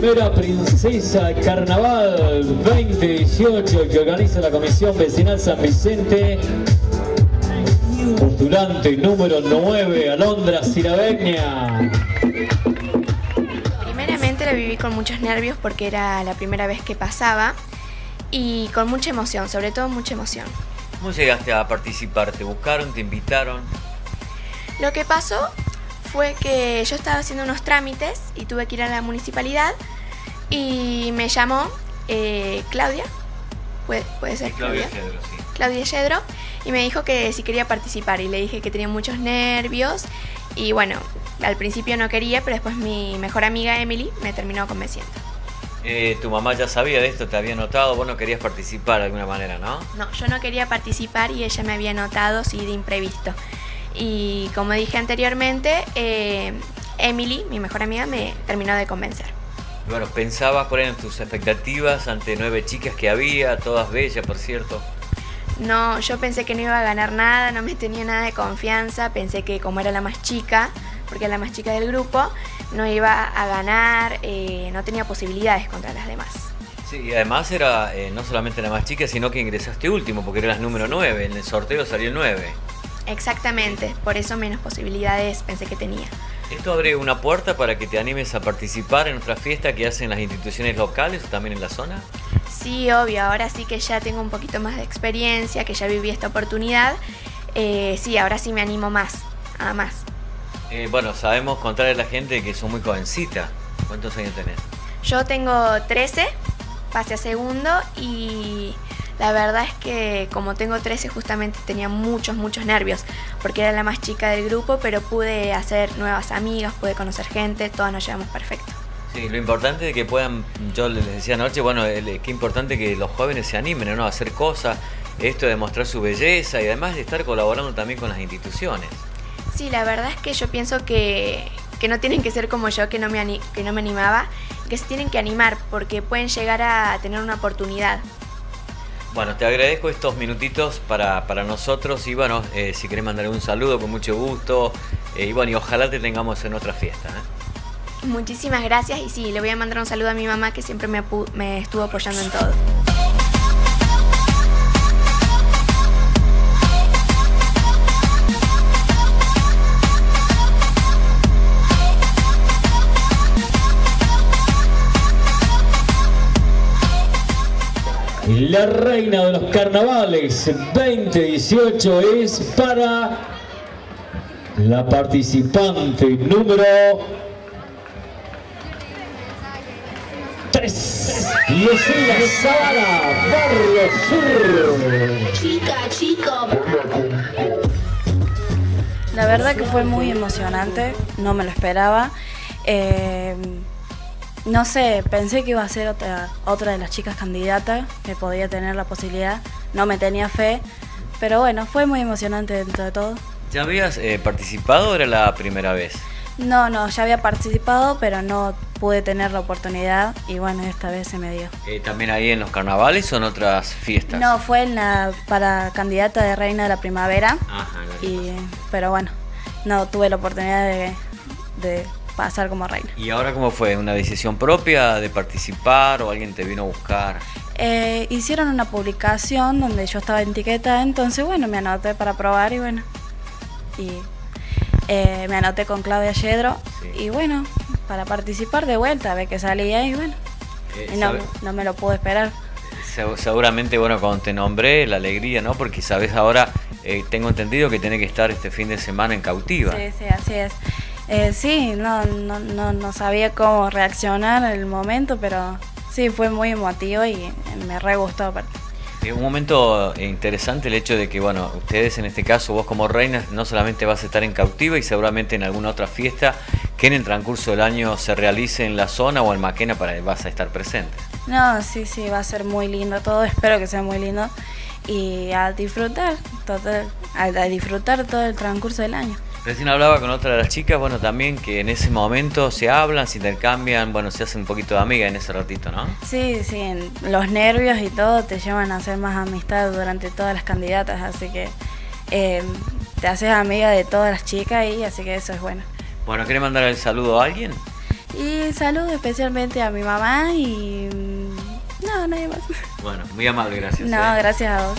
Primera Princesa Carnaval 2018 que organiza la Comisión Vecinal San Vicente. Postulante número 9, Alondra Ciravegna. Primeramente la viví con muchos nervios porque era la primera vez que pasaba y con mucha emoción, sobre todo mucha emoción. ¿Cómo llegaste a participar? ¿Te buscaron? ¿Te invitaron? Lo que pasó fue que yo estaba haciendo unos trámites y tuve que ir a la municipalidad y me llamó eh, Claudia, puede, puede ser Sí, Claudia sí. Claudia Yedro, y me dijo que si quería participar y le dije que tenía muchos nervios y bueno, al principio no quería, pero después mi mejor amiga Emily me terminó convenciendo. Eh, tu mamá ya sabía de esto, te había notado, vos no querías participar de alguna manera, ¿no? No, yo no quería participar y ella me había notado, sí, de imprevisto. Y como dije anteriormente, eh, Emily, mi mejor amiga, me terminó de convencer. Bueno, pensabas cuáles eran tus expectativas ante nueve chicas que había, todas bellas, por cierto. No, yo pensé que no iba a ganar nada, no me tenía nada de confianza, pensé que como era la más chica, porque era la más chica del grupo, no iba a ganar, eh, no tenía posibilidades contra las demás. Sí, y además era eh, no solamente la más chica, sino que ingresaste último, porque eras número 9. En el sorteo salió el 9. Exactamente, por eso menos posibilidades pensé que tenía. ¿Esto abre una puerta para que te animes a participar en otra fiesta que hacen las instituciones locales o también en la zona? Sí, obvio, ahora sí que ya tengo un poquito más de experiencia, que ya viví esta oportunidad, eh, sí, ahora sí me animo más, a más. Eh, bueno, sabemos contarle a la gente que sos muy jovencita. ¿Cuántos años tenés? Yo tengo 13, pasé a segundo y la verdad es que como tengo 13 justamente tenía muchos, muchos nervios porque era la más chica del grupo, pero pude hacer nuevas amigas, pude conocer gente, todas nos llevamos perfecto. Sí, lo importante es que puedan, yo les decía anoche, bueno, el- qué importante que los jóvenes se animen ¿no? a hacer cosas, esto de mostrar su belleza y además de estar colaborando también con las instituciones. Sí, la verdad es que yo pienso que, que no tienen que ser como yo, que no, me que no me animaba, que se tienen que animar porque pueden llegar a tener una oportunidad. Bueno, te agradezco estos minutitos para, para nosotros y bueno, eh, si querés mandar un saludo con mucho gusto eh, y bueno, y ojalá te tengamos en otra fiesta. ¿eh? Muchísimas gracias y sí, le voy a mandar un saludo a mi mamá que siempre me, me estuvo apoyando en todo. La reina de los carnavales 2018 es para la participante número 3. Lucila Sara, Barrio Sur. Chica, chico. La verdad que fue muy emocionante, no me lo esperaba. Eh, no sé, pensé que iba a ser otra, otra de las chicas candidatas, que podía tener la posibilidad. No me tenía fe, pero bueno, fue muy emocionante dentro de todo. ¿Ya habías eh, participado o era la primera vez? No, no, ya había participado, pero no pude tener la oportunidad y bueno, esta vez se me dio. Eh, ¿También ahí en los carnavales o en otras fiestas? No, fue en la, para candidata de Reina de la Primavera, Ajá, y, pero bueno, no tuve la oportunidad de, de pasar como reina. ¿Y ahora cómo fue? ¿Una decisión propia de participar o alguien te vino a buscar? Eh, hicieron una publicación donde yo estaba etiquetada, entonces bueno, me anoté para probar y bueno. Y eh, me anoté con Claudia Yedro Sí. y bueno, para participar de vuelta, a ver qué salía y bueno. Eh, y no, no me lo pude esperar. Se- Seguramente, bueno, cuando te nombré, la alegría, ¿no? Porque sabes ahora, eh, tengo entendido que tiene que estar este fin de semana en cautiva. Sí, sí, así es. Eh, sí, no, no, no, no sabía cómo reaccionar en el momento, pero sí, fue muy emotivo y me re gustó. aparte. Un momento interesante el hecho de que, bueno, ustedes en este caso, vos como reina, no solamente vas a estar en cautiva y seguramente en alguna otra fiesta que en el transcurso del año se realice en la zona o en Maquena para vas a estar presente. No, sí, sí, va a ser muy lindo todo, espero que sea muy lindo y a disfrutar, total, a, a disfrutar todo el transcurso del año. Recién hablaba con otra de las chicas, bueno, también que en ese momento se hablan, se intercambian, bueno, se hacen un poquito de amiga en ese ratito, ¿no? Sí, sí, los nervios y todo te llevan a hacer más amistad durante todas las candidatas, así que eh, te haces amiga de todas las chicas y así que eso es bueno. Bueno, ¿querés mandar el saludo a alguien? Y saludo especialmente a mi mamá y... mm, No, nadie más. Bueno, muy amable, gracias. No, eh. gracias a vos.